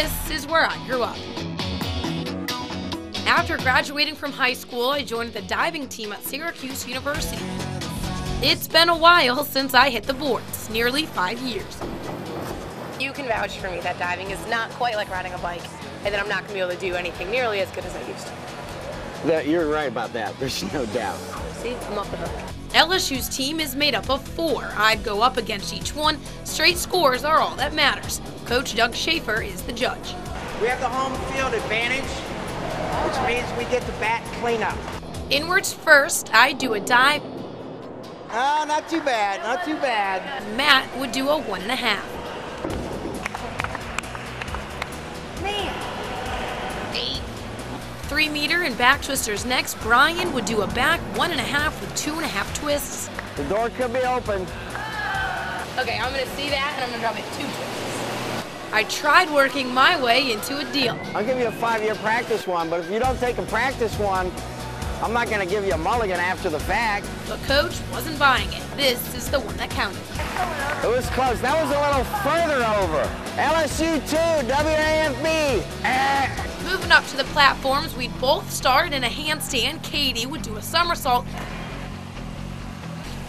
This is where I grew up. After graduating from high school, I joined the diving team at Syracuse University. It's been a while since I hit the boards, nearly five years. You can vouch for me that diving is not quite like riding a bike, and that I'm not going to be able to do anything nearly as good as I used to. That, you're right about that. There's no doubt. See, I'm off the hook. LSU's team is made up of four. I'd go up against each one. Straight scores are all that matters. Coach Doug Schaefer is the judge. We have the home field advantage, which means we get the bat cleanup. Inwards first, I do a dive. Oh, not too bad, not too bad. Matt would do a one and a half. Eight. Three meter and back twisters next. Brian would do a back one and a half with two and a half twists. The door could be open. Okay, I'm going to see that, and I'm going to drop it two twists. I tried working my way into a deal. I'll give you a five-year practice one, but if you don't take a practice one, I'm not going to give you a mulligan after the fact. But coach wasn't buying it. This is the one that counted. It was close. That was a little further over. LSU 2, WAFB. Eh. Moving up to the platforms, we'd both start in a handstand. Katie would do a somersault.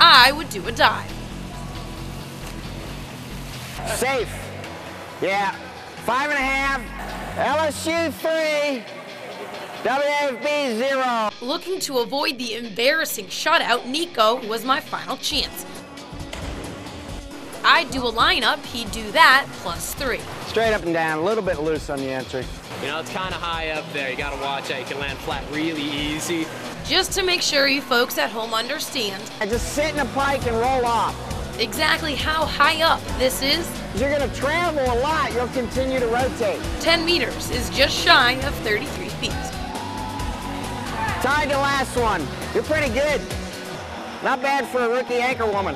I would do a dive. Safe. Yeah. Five and a half. LSU three. WAFB zero. Looking to avoid the embarrassing shutout, Nico was my final chance. I'd do a lineup, he'd do that, plus three. Straight up and down, a little bit loose on the entry. You know, it's kind of high up there. You got to watch out. You can land flat really easy. Just to make sure you folks at home understand And just sit in a pike and roll off. Exactly how high up this is, You're going to travel a lot. You'll continue to rotate. 10 meters is just shy of 33 feet. Tied to last one. You're pretty good. Not bad for a rookie anchor woman.